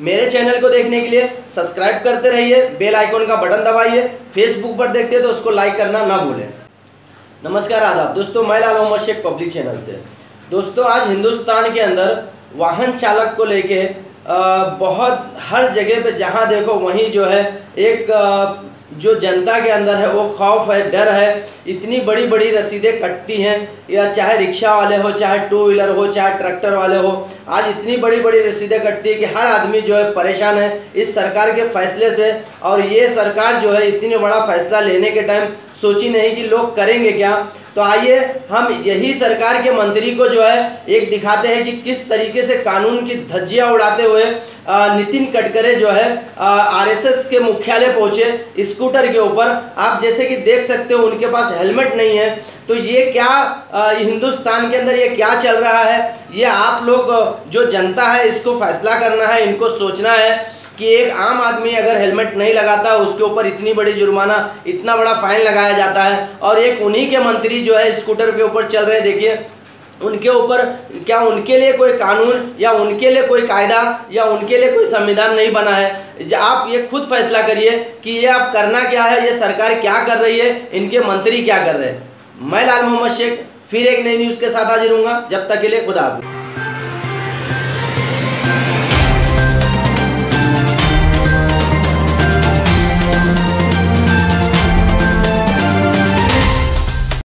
मेरे चैनल को देखने के लिए सब्सक्राइब करते रहिए, बेल आइकॉन का बटन दबाइए, फेसबुक पर देखते हैं तो उसको लाइक करना ना भूलें। नमस्कार आदाब, दोस्तों मैं लाल मोहम्मद शेख पब्लिक चैनल से। दोस्तों, आज हिंदुस्तान के अंदर वाहन चालक को लेके बहुत हर जगह पे जहाँ देखो वहीं जो है एक जो जनता के अंदर है, वो खौफ है, डर है, इतनी बड़ी बड़ी रसीदें कटती हैं, या चाहे रिक्शा वाले हो, चाहे टू व्हीलर हो, चाहे ट्रैक्टर वाले हो, आज इतनी बड़ी बड़ी रसीदें कटती है कि हर आदमी जो है परेशान है, इस सरकार के फैसले से, और ये सरकार जो है इतनी बड़ा फैसला लेने के टाइम सोची नहीं कि लोग करेंगे क्या तो आइए हम यही सरकार के मंत्री को जो है, एक दिखाते हैं कि किस तरीके से कानून की धज्जियाँ उड़ाते हुए नितिन गडकरी जो है आरएसएस के मुख्यालय पहुँचे स्कूटर के ऊपर। आप जैसे कि देख सकते हो, उनके पास हेलमेट नहीं है। तो ये क्या हिंदुस्तान के अंदर ये क्या चल रहा है? ये आप लोग जो जनता है, इसको फैसला करना है, इनको सोचना है। कि एक आम आदमी अगर हेलमेट नहीं लगाता, उसके ऊपर इतनी बड़ी जुर्माना, इतना बड़ा फाइन लगाया जाता है और एक उन्हीं के मंत्री जो है स्कूटर के ऊपर चल रहे, देखिए, उनके ऊपर क्या उनके लिए कोई कानून या उनके लिए कोई कायदा या उनके लिए कोई संविधान नहीं बना है? आप ये खुद फैसला करिए कि ये आप करना क्या है, ये सरकार क्या कर रही है, इनके मंत्री क्या कर रहे हैं। मैं लाल मोहम्मद शेख, फिर एक नई न्यूज़ के साथ हाजिर हूँ जब तक के लिए खुदा